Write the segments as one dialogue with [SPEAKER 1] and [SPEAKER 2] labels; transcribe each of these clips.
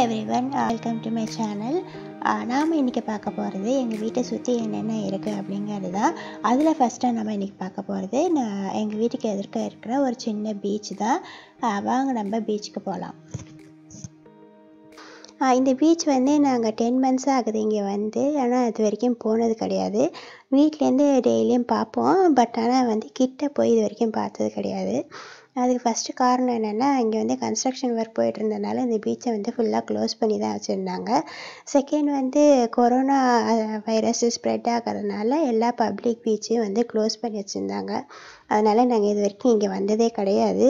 [SPEAKER 1] Everyone welcome to my channel நாம் இன்றைக்கி பார்க்க போகிறது எங்கள் வீட்டை சுற்றி என்னென்ன இருக்குது அப்படிங்கிறது தான் அதில் ஃபஸ்ட்டாக நம்ம இன்றைக்கி பார்க்க போகிறது நான் எங்கள் வீட்டுக்கு எதிர்க்க இருக்கிற ஒரு சின்ன பீச் தான் வாங்க நம்ம பீச்சுக்கு போகலாம் இந்த பீச் வந்து நாங்கள் டென் மந்த்ஸ் ஆகுது இங்கே வந்து. ஆனால் இது வரைக்கும் போனது கிடையாது. வீட்லேருந்து டெய்லியும் பார்ப்போம். பட் ஆனால் வந்து கிட்ட போய் இது வரைக்கும் பார்த்தது கிடையாது. அதுக்கு ஃபஸ்ட்டு காரணம் என்னென்னா இங்கே வந்து கன்ஸ்ட்ரக்ஷன் ஒர்க் போயிட்டு இருந்தனால இந்த பீச்சை வந்து ஃபுல்லாக க்ளோஸ் பண்ணி தான் வச்சுருந்தாங்க. செகண்ட் வந்து கொரோனா வைரஸ் ஸ்ப்ரெட் ஆகிறதுனால எல்லா பப்ளிக் பீச்சையும் வந்து க்ளோஸ் பண்ணி வச்சுருந்தாங்க. அதனால் நாங்கள் இது வரைக்கும் இங்கே வந்ததே கிடையாது.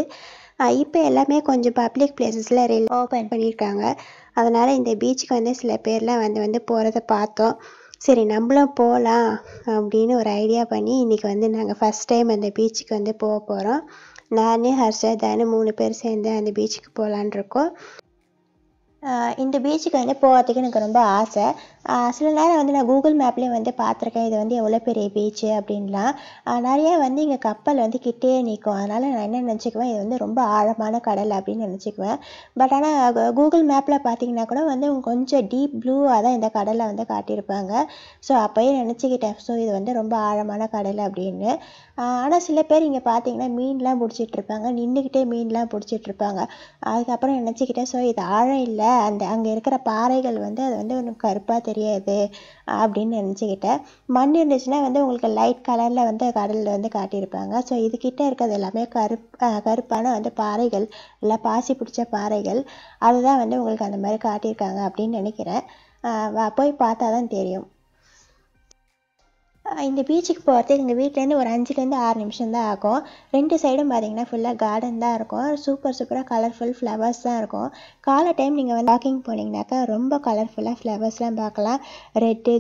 [SPEAKER 1] இப்போ எல்லாமே கொஞ்சம் பப்ளிக் பிளேசஸில் ரெல் ஓப்பன் பண்ணியிருக்காங்க அதனால் இந்த பீச்சுக்கு வந்து சில பேர்லாம் வந்து வந்து போகிறத பார்த்தோம். சரி நம்மளும் போகலாம் அப்படின்னு ஒரு ஐடியா பண்ணி இன்றைக்கி வந்து நாங்கள் ஃபஸ்ட் டைம் அந்த பீச்சுக்கு வந்து போக போகிறோம் நான் ஹர்ஷத் தானு மூணு பேர் சேர்ந்து அந்த பீச்சுக்கு போகலான் இருக்கோம் ஆஹ் இந்த பீச்சுக்கு வந்து போகிறதுக்கு எனக்கு ரொம்ப ஆசை. சில நேரம் வந்து நான் கூகுள் மேப்லேயும் வந்து பார்த்துருக்கேன். இது வந்து எவ்வளோ பெரிய பீச்சு அப்படின்லாம். நிறையா நிறைய வந்து இங்கே கப்பல் வந்து கிட்டே நிற்கும். அதனால் நான் என்ன நினச்சிக்குவேன்? இது வந்து ரொம்ப ஆழமான கடல் அப்படின்னு நினச்சிக்குவேன். பட் ஆனால் கூகுள் மேப்பில் பார்த்தீங்கன்னா கூட வந்து கொஞ்சம் டீப் ப்ளூவாக தான் இந்த கடலை வந்து காட்டியிருப்பாங்க. ஸோ அப்போயே நினச்சிக்கிட்டேன். ஸோ இது வந்து ரொம்ப ஆழமான கடல் அப்படின்னு. ஆனால் சில பேர் இங்கே பார்த்தீங்கன்னா மீன்லாம் பிடிச்சிட்டு இருப்பாங்க. நின்றுக்கிட்டே மீன்லாம் பிடிச்சிட்டு இருப்பாங்க. அதுக்கப்புறம் நினச்சிக்கிட்டேன். ஸோ இது ஆழம் இல்லை. அந்த அங்கே இருக்கிற பாறைகள் வந்து அது வந்து ஒன்றும் கருப்பாக தெரியாது அப்படின்னு நினச்சிக்கிட்டேன். மண் இருந்துச்சுன்னா வந்து உங்களுக்கு லைட் கலரில் வந்து கடலில் வந்து காட்டியிருப்பாங்க. ஸோ இதுக்கிட்ட இருக்கிறது எல்லாமே கருப் கருப்பான வந்து பாறைகள் இல்லை பாசி பிடிச்ச பாறைகள். அதுதான் வந்து உங்களுக்கு அந்த மாதிரி காட்டியிருக்காங்க அப்படின்னு நினைக்கிறேன். போய் பார்த்தா தான் தெரியும். இந்த பீச்சுக்கு போகிறதுக்கு எங்கள் வீட்டிலேருந்து ஒரு அஞ்சுலேருந்து ஆறு நிமிஷம் தான் ஆகும். ரெண்டு சைடும் பார்த்தீங்கன்னா ஃபுல்லாக கார்டன் தான் இருக்கும். சூப்பர் சூப்பராக கலர்ஃபுல் ஃப்ளவர்ஸ் தான் இருக்கும். காலை டைம் நீங்கள் வந்து வாக்கிங் போனீங்கன்னாக்கா ரொம்ப கலர்ஃபுல்லாக ஃப்ளவர்ஸ்லாம் பார்க்கலாம். ரெட்டு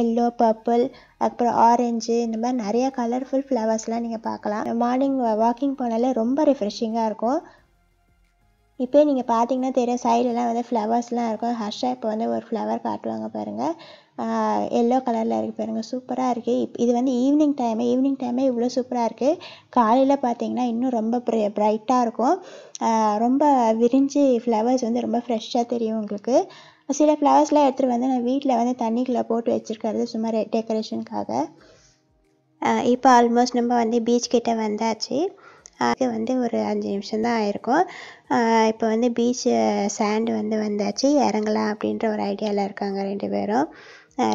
[SPEAKER 1] எல்லோ பர்பிள் அப்புறம் ஆரஞ்சு இந்த மாதிரி நிறைய கலர்ஃபுல் ஃப்ளவர்ஸ்லாம் நீங்கள் பார்க்கலாம். மார்னிங் வாக்கிங் போனாலே ரொம்ப ரிஃப்ரெஷிங்காக இருக்கும். இப்போ நீங்கள் பார்த்தீங்கன்னா தெரியும் சைடெல்லாம் வந்து ஃப்ளவர்ஸ்லாம் இருக்கும். ஹர்ஷா இப்போ வந்து ஒரு ஃப்ளவர் காட்டுவாங்க பாருங்கள் எல்லோ கலரில் இருக்குது பாருங்கள் சூப்பராக இருக்குது இப் இது வந்து ஈவினிங் டைமு ஈவினிங் டைமே இவ்வளோ சூப்பராக இருக்குது காலையில் பார்த்தீங்கன்னா இன்னும் ரொம்ப ப்ரைட்டாக இருக்கும். ரொம்ப விரிஞ்சு ஃப்ளவர்ஸ் வந்து ரொம்ப ஃப்ரெஷ்ஷாக தெரியும் உங்களுக்கு. சில ஃப்ளவர்ஸ்லாம் எடுத்துகிட்டு வந்து நான் வீட்டில் வந்து தண்ணிக்குள்ளே போட்டு வச்சுருக்கிறது சும்மா டெக்கரேஷனுக்காக இப்போ ஆல்மோஸ்ட் நம்ம வந்து பீச் கிட்டே வந்தாச்சு. அது வந்து ஒரு அஞ்சு நிமிஷம் தான் ஆயிருக்கும். இப்போ வந்து பீச் சாண்டு வந்து வந்தாச்சு. இறங்கலாம் அப்படின்ற ஒரு ஐடியாவில் இருக்காங்க ரெண்டு பேரும்.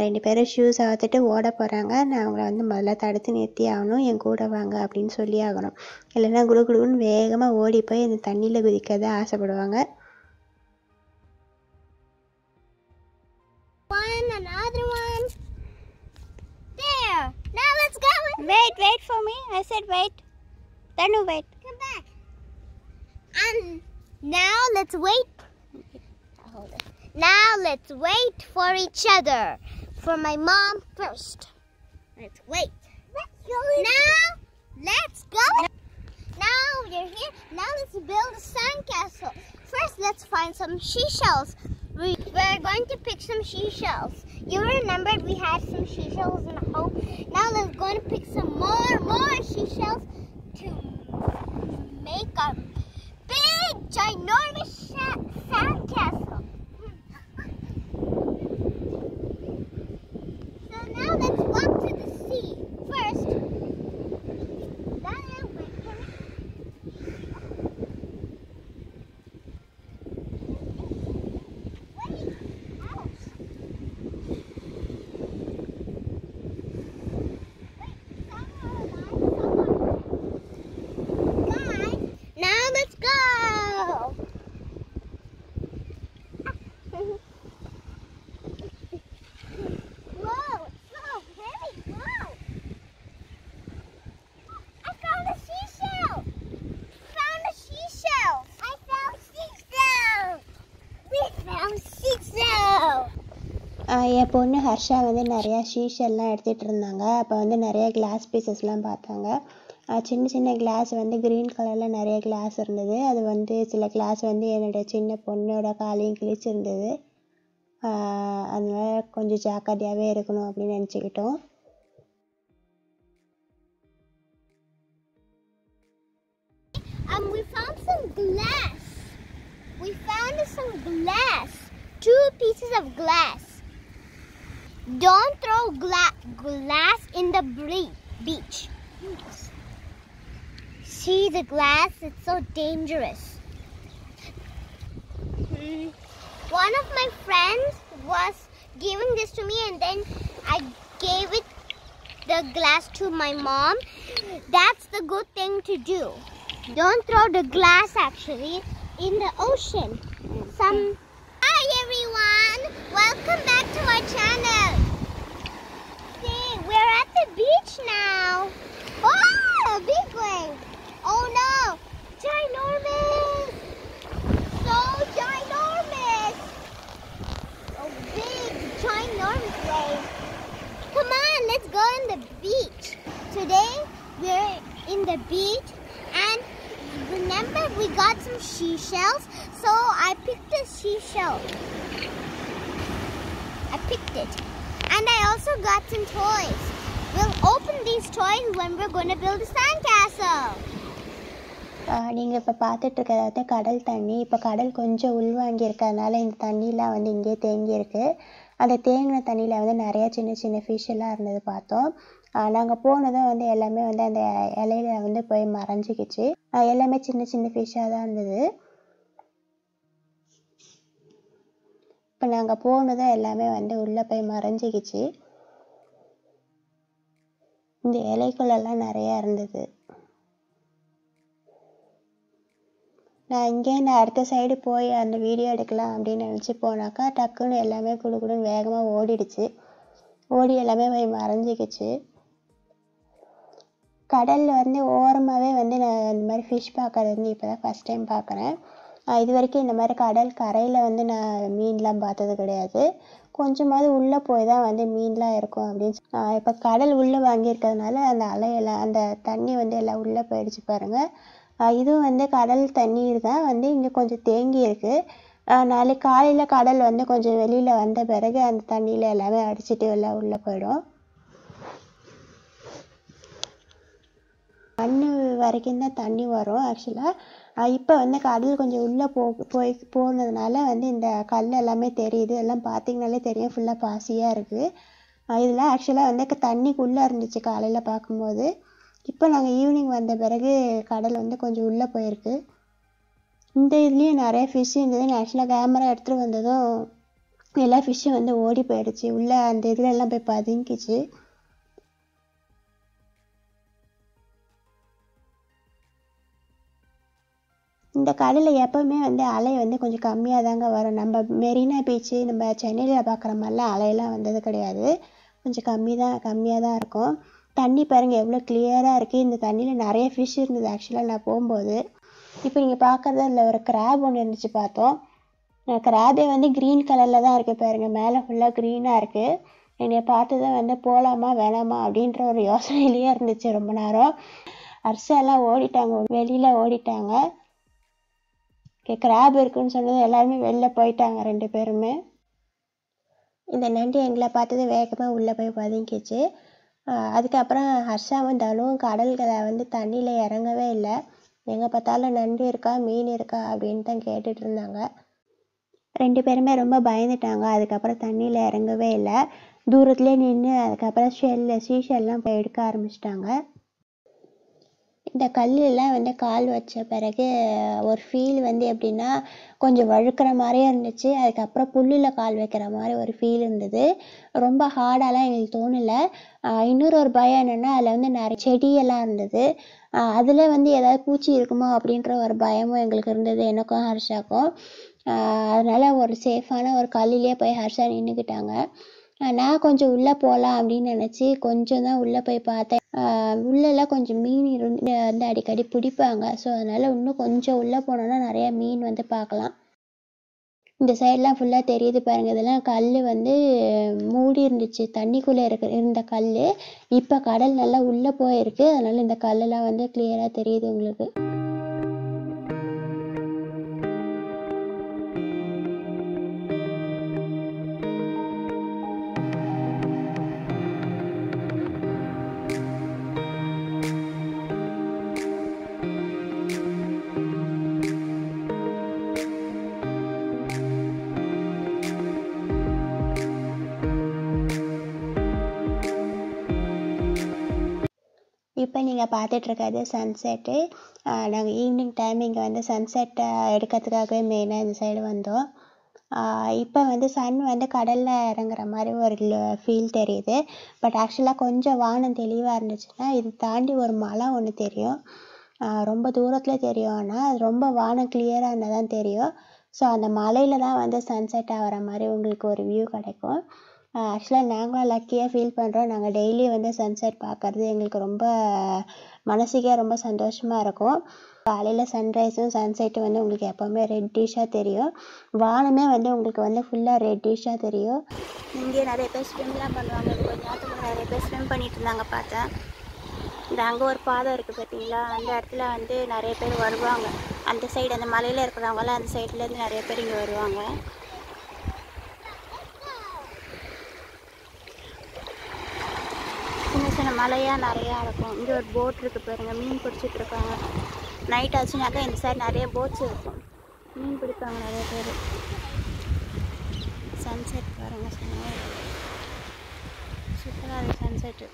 [SPEAKER 1] ரெண்டு பேரும் ஷூஸ் அவுத்துட்டு ஓட போகிறாங்க நான் அவங்கள வந்து முதல்ல தடுத்து நிறுத்தி ஆகணும் என் கூட வாங்க அப்படின்னு சொல்லி ஆகணும் இல்லைன்னா குடு குடுன்னு வேகமாக ஓடி போய் இந்த தண்ணியில் குதிக்கிறத ஆசைப்படுவாங்க
[SPEAKER 2] Wait, wait for me. I said wait.
[SPEAKER 1] Wait wait for set wait wait
[SPEAKER 2] Come back. And now let's wait. Now let's wait for each other. For my mom first. Let's wait. Let's go. Now, let's go. Now we're here. Now let's build a sandcastle. First, let's find some seashells. We, we're going to pick some seashells. You remembered we had some seashells in the home. Now let's go and pick
[SPEAKER 1] என் பொண்ணு ஹர்ஷா வந்து நிறையா ஷீஷெல்லாம் எடுத்துகிட்டு இருந்தாங்க அப்போ வந்து நிறைய class பீசஸ்லாம் பார்த்தாங்க சின்ன சின்ன கிளாஸ் வந்து க்ரீன் கலரில் நிறைய கிளாஸ் இருந்தது அது வந்து சில கிளாஸ் வந்து என்னோடய சின்ன பொண்ணோட காலையும் கிழிச்சிருந்தது அதனால் கொஞ்சம் ஜாக்கிரதையாகவே இருக்கணும் அப்படின்னு நினச்சிக்கிட்டோம்
[SPEAKER 2] Um, we found some glass. we found some glass. Two pieces of glass. Don't throw gla- glass in the beach. See the glass? It's so dangerous. One of my friends was giving this to me, and then I gave it the glass to my mom. That's the good thing to do. Don't throw the glass actually in the ocean. Some Hi everyone! Welcome back to our channel. We're at the beach now. Oh, big wave. Oh no! Ginormous! So ginormous! A big ginormous wave. Come on, let's go in the beach. Today we're in the beach and remember we got some seashells so I picked a seashell. I picked it. I also got some toys. We'll open these toys when we're going to build a sandcastle.
[SPEAKER 1] நீங்கள் இப்போ பார்த்துட்டு வந்து கடல் தண்ணி இப்போ கடல் கொஞ்சம் உள்வாங்கி இருக்கிறதுனால இந்த தண்ணியெலாம் வந்து இங்கேயே தேங்கியிருக்கு அந்த தேங்கின தண்ணியில் வந்து நிறையா சின்ன சின்ன ஃபிஷ் எல்லாம் இருந்தது பார்த்தோம் நாங்கள் போனதும் வந்து எல்லாமே வந்து அந்த இலையில வந்து போய் மறைஞ்சிக்கிச்சு எல்லாமே சின்ன சின்ன ஃபிஷ்ஷாக தான் இருந்தது இப்போ நாங்கள் போனதும் எல்லாமே வந்து உள்ளே போய் மறைஞ்சிக்கிச்சு. இந்த இலைக்குள்ளெல்லாம் நிறையா இருந்தது. நான் இங்கேருந்து அடுத்த சைடு போய் அந்த வீடியோ எடுக்கலாம் அப்படின்னு நினச்சி போனாக்கா டக்குன்னு எல்லாமே குடு குடுன்னு வேகமாக ஓடிடுச்சு. ஓடி எல்லாமே போய் மறைஞ்சிக்கிச்சு. கடலில் வந்து ஓரமாகவே வந்து நான் இந்த மாதிரி ஃபிஷ் பார்க்கறது வந்து இப்போ தான் ஃபஸ்ட் டைம் பார்க்குறேன். இது வரைக்கும் இந்த மாதிரி கடல் கரையில் வந்து நான் மீன்லாம் பார்த்தது கிடையாது. கொஞ்சமாவது உள்ளே போய் தான் வந்து மீன்லாம் இருக்கும் அப்படின்னு இப்போ கடல் உள்ளே வாங்கியிருக்கிறதுனால அந்த அலையெல்லாம் அந்த தண்ணி வந்து எல்லாம் உள்ளே போயிடுச்சு பாருங்கள் இதுவும் வந்து கடல் தண்ணீர் தான் வந்து இங்கே கொஞ்சம் தேங்கி இருக்குது நாளைக்கு காலையில் கடல் வந்து கொஞ்சம் வெளியில் வந்த பிறகு அந்த தண்ணியில் எல்லாமே அடிச்சிட்டு எல்லாம் உள்ளே போயிடும். மண்ணு வரைக்கும் தான் தண்ணி வரும் ஆக்சுவலாக இப்போ வந்து கடல் கொஞ்சம் உள்ளே போ போய் போனதுனால வந்து இந்த கல் எல்லாமே தெரியுது. எல்லாம் பார்த்தீங்கனாலே தெரியும். ஃபுல்லாக பாசியாக இருக்குது இதில் ஆக்சுவலாக வந்து தண்ணிக்குள்ளே இருந்துச்சு காலையில் பார்க்கும்போது இப்போ நாங்கள் ஈவினிங் வந்த பிறகு கடல் வந்து கொஞ்சம் உள்ளே போயிருக்கு. இந்த இதுலேயும் நிறைய ஃபிஷ் இருந்தது நான் ஆக்சுவலாக கேமரா எடுத்துகிட்டு வந்ததும் எல்லா ஃபிஷ்ஷும் வந்து ஓடி போயிடுச்சு. உள்ளே அந்த இதில் எல்லாம் போய் பதுங்கிச்சு. இந்த கடலில் எப்போவுமே வந்து அலை வந்து கொஞ்சம் கம்மியாக தாங்க வரும். நம்ம மெரினா பீச்சு நம்ம சென்னையில் பார்க்குற மாதிரிலாம் அலையெல்லாம் வந்தது கிடையாது. கொஞ்சம் கம்மி தான் கம்மியாக தான் இருக்கும். தண்ணி பாருங்கள் எவ்வளோ கிளியராக இருக்குது இந்த தண்ணியில் நிறைய ஃபிஷ் இருந்தது ஆக்சுவலாக நான் போகும்போது. இப்போ நீங்கள் பார்க்குறது அதில் ஒரு கிராப் ஒன்று இருந்துச்சு பார்த்தோம். கிராபே வந்து க்ரீன் கலரில் தான் இருக்குது பாருங்கள் மேலே ஃபுல்லாக க்ரீனாக இருக்குது என்னை பார்த்ததும் வந்து போகலாமா வேணாமா அப்படின்ற ஒரு யோசனையிலேயே இருந்துச்சு ரொம்ப நேரம். அர்ஷா ஓடிட்டாங்க வெளியில் ஓடிட்டாங்க. ஓகே கிராப் இருக்குன்னு சொன்னது எல்லாருமே வெளில போயிட்டாங்க ரெண்டு பேருமே. இந்த நண்டு எங்களை பார்த்தது வேகமாக உள்ளே போய் பதுங்கிச்சு அதுக்கப்புறம் ஹர்ஷா வந்தாலும் கடல்களை வந்து தண்ணியில் இறங்கவே இல்லை. எங்கே பார்த்தாலும் நண்டு இருக்கா மீன் இருக்கா அப்படின்னு தான் கேட்டுட்டு இருந்தாங்க. ரெண்டு பேருமே ரொம்ப பயந்துட்டாங்க. அதுக்கப்புறம் தண்ணியில் இறங்கவே இல்லை. தூரத்துலேயே நின்று அதுக்கப்புறம் ஷெல்லு சீஷெல்லாம் போய் எடுக்க ஆரம்பிச்சிட்டாங்க. இந்த கல்லெல்லாம் வந்து கால் வச்ச பிறகு ஒரு ஃபீல் வந்து எப்படின்னா கொஞ்சம் வழுக்கிற மாதிரியே இருந்துச்சு. அதுக்கப்புறம் புல்லில் கால் வைக்கிற மாதிரி ஒரு ஃபீல் இருந்தது. ரொம்ப ஹார்டாலாம் எங்களுக்கு தோணலை. இன்னொரு ஒரு பயம் என்னென்னா அதில் வந்து நிறைய செடியெல்லாம் இருந்தது. அதில் வந்து ஏதாவது பூச்சி இருக்குமோ அப்படின்ற ஒரு பயமும் எங்களுக்கு இருந்தது எனக்கும் ஹர்ஷாக்கும். அதனால் ஒரு சேஃபான ஒரு கல்லிலே போய் ஹர்ஷா நின்றுக்கிட்டாங்க நான் கொஞ்சம் உள்ளே போகலாம் அப்படின்னு நினச்சி கொஞ்சம் தான் உள்ளே போய் பார்த்தேன். உள்ளெல்லாம் கொஞ்சம் மீன் இருந்து வந்து அடிக்கடி பிடிப்பாங்க. ஸோ அதனால் இன்னும் கொஞ்சம் உள்ளே போனோன்னா நிறையா மீன் வந்து பார்க்கலாம். இந்த சைட்லாம் ஃபுல்லாக தெரியுது பாருங்க. இதெல்லாம் கல் வந்து மூடி இருந்துச்சு. தண்ணிக்குள்ளே இருக்க இருந்த கல் இப்போ கடல் நல்லா உள்ளே போயிருக்கு. அதனால் இந்த கல்லெல்லாம் வந்து கிளியராக தெரியுது உங்களுக்கு. இப்போ நீங்கள் பார்த்துட்ருக்கிறது சன்செட்டு நாங்கள் ஈவினிங் டைம் இங்கே வந்து சன்செட்டை எடுக்கிறதுக்காகவே மெயினாக இந்த சைடு வந்தோம். இப்போ வந்து சன் வந்து கடலில் இறங்குற மாதிரி ஒரு ஃபீல் தெரியுது. பட் ஆக்சுவலாக கொஞ்சம் வானம் தெளிவாக இருந்துச்சுன்னா இது தாண்டி ஒரு மலை ஒன்று தெரியும். ரொம்ப தூரத்தில் தெரியும். ஆனால் அது ரொம்ப வானம் கிளியராக இருந்தால் தான் தெரியும். ஸோ அந்த மலையில் தான் வந்து சன்செட் ஆகிற மாதிரி உங்களுக்கு ஒரு வியூ கிடைக்கும். ஆக்சுவலாக நாங்களும் லக்கியாக ஃபீல் பண்ணுறோம் நாங்கள் டெய்லி வந்து சன்செட் பார்க்கறது எங்களுக்கு ரொம்ப மனசுக்கே ரொம்ப சந்தோஷமாக இருக்கும். காலையில் சன்ரைஸும் சன்செட்டும் வந்து உங்களுக்கு எப்போவுமே ரெட்டிஷாக தெரியும். வானமே வந்து உங்களுக்கு வந்து ஃபுல்லாக ரெட்டிஷாக தெரியும். இங்கே நிறைய பேர் ஸ்விம்லாம் பண்ணுவாங்க. கொஞ்சம் கொஞ்ச நேரத்துக்கு நிறைய பேர் ஸ்விம் பண்ணிட்டு இருந்தாங்க பார்த்தேன். இந்த அங்கே ஒரு பாதம் இருக்குது பார்த்தீங்களா? அந்த இடத்துல வந்து நிறைய பேர் வருவாங்க. அந்த சைடு அந்த மலையில் இருக்கிறவங்களாம் அந்த சைட்லேருந்து நிறைய பேர் இங்கே வருவாங்க. சின்ன மலையாக நிறையா இருக்கும் இங்கே ஒரு போட் இருக்குது பாருங்க மீன் பிடிச்சிட்டு இருக்காங்க. நைட் ஆச்சுனாக்கா இந்த சைடு நிறைய போட்ஸ் இருக்கும். மீன் பிடிப்பாங்க நிறைய பேர். சன்செட் பாருங்க சூப்பராக இருக்குது சன்செட்டு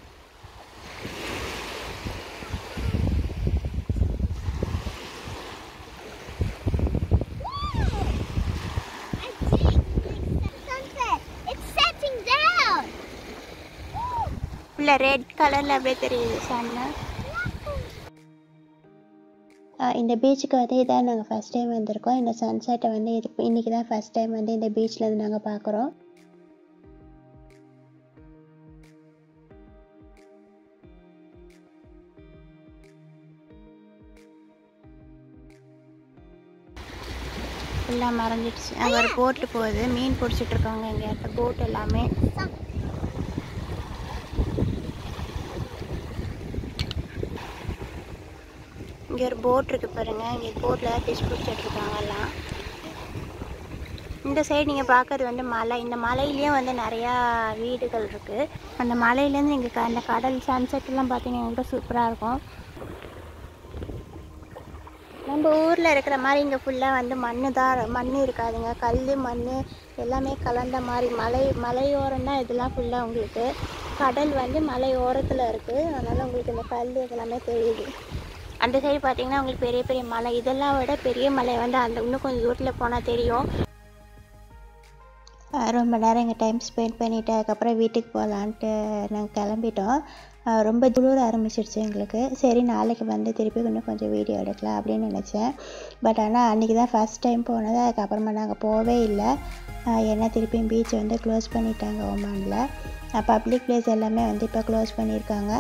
[SPEAKER 1] ஃபுல்லாக ரெட் கலரில் அப்படியே தெரியுது சன்னு இந்த பீச்சுக்கு வந்து இதான் நாங்கள் ஃபஸ்ட் டைம் வந்திருக்கோம். இந்த சன்செட்டை வந்து இது இன்றைக்கி தான் ஃபஸ்ட் டைம் வந்து இந்த பீச்சில் இருந்து நாங்கள் பார்க்குறோம் ஃபுல்லாக மறைஞ்சிடுச்சு அங்கே ஒரு போட்டு போகுது. மீன் பிடிச்சிட்டு இருக்காங்க இங்கே. அந்த போட் எல்லாமே. இங்கே ஒரு போட் இருக்கு பாருங்க. இங்கே போட்டில் ஃபிஷ் பிடிச்சிட்டு இருக்காங்க எல்லாம். இந்த சைடு நீங்கள் பார்க்குறது வந்து மலை. இந்த மலையிலேயும் வந்து நிறையா வீடுகள் இருக்குது அந்த மலையிலேருந்து நீங்கள் அந்த கடல் சன்செட்லாம் பார்த்தீங்கன்னா கூட சூப்பராக இருக்கும். நம்ம ஊரில் இருக்கிற மாதிரி இங்கே ஃபுல்லாக வந்து மண் தான் மண் இருக்காதுங்க. கல் மண் எல்லாமே கலந்த மாதிரி மலை மலையோரம் தான் இதெல்லாம் ஃபுல்லாக உங்களுக்கு. கடல் வந்து மலை ஓரத்தில் இருக்குது அதனால் உங்களுக்கு இந்த கல் இதெல்லாமே தெரியுது. அந்த சைடு பார்த்தீங்கன்னா உங்களுக்கு பெரிய பெரிய மலை. இதெல்லாம் விட பெரிய மலை வந்து அந்த இன்னும் கொஞ்சம் தூரத்தில் போனால் தெரியும். ரொம்ப நேரம் இங்கே டைம் ஸ்பெண்ட் பண்ணிவிட்டு அதுக்கப்புறம் வீட்டுக்கு போகலான்ட்டு நாங்கள் கிளம்பிட்டோம். ரொம்ப துளிர ஆரம்பிச்சிடுச்சு எங்களுக்கு. சரி நாளைக்கு வந்து திருப்பி இன்னும் கொஞ்சம் வீடியோ எடுக்கலாம் அப்படின்னு நினச்சேன். பட் ஆனால் அன்றைக்கி தான் ஃபஸ்ட் டைம் போனது. அதுக்கப்புறமா நாங்கள் போகவே இல்லை. ஏன்னா திருப்பியும் பீச் வந்து க்ளோஸ் பண்ணிட்டாங்க ஒமானில் பப்ளிக் பிளேஸ் எல்லாமே வந்து இப்போ க்ளோஸ் பண்ணியிருக்காங்க.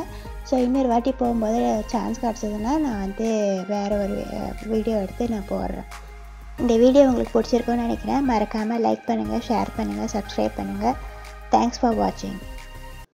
[SPEAKER 1] ஸோ இன்னொரு வாட்டி போகும்போது சான்ஸ் கிடச்சதுன்னா நான் வந்து வேறு ஒரு வீடியோ எடுத்து நான் போடுறேன். இந்த வீடியோ உங்களுக்கு பிடிச்சிருக்குன்னு நினைக்கிறேன். மறக்காமல் லைக் பண்ணுங்கள் ஷேர் பண்ணுங்கள் சப்ஸ்கிரைப் பண்ணுங்கள் தேங்க்ஸ் ஃபார் வாட்சிங்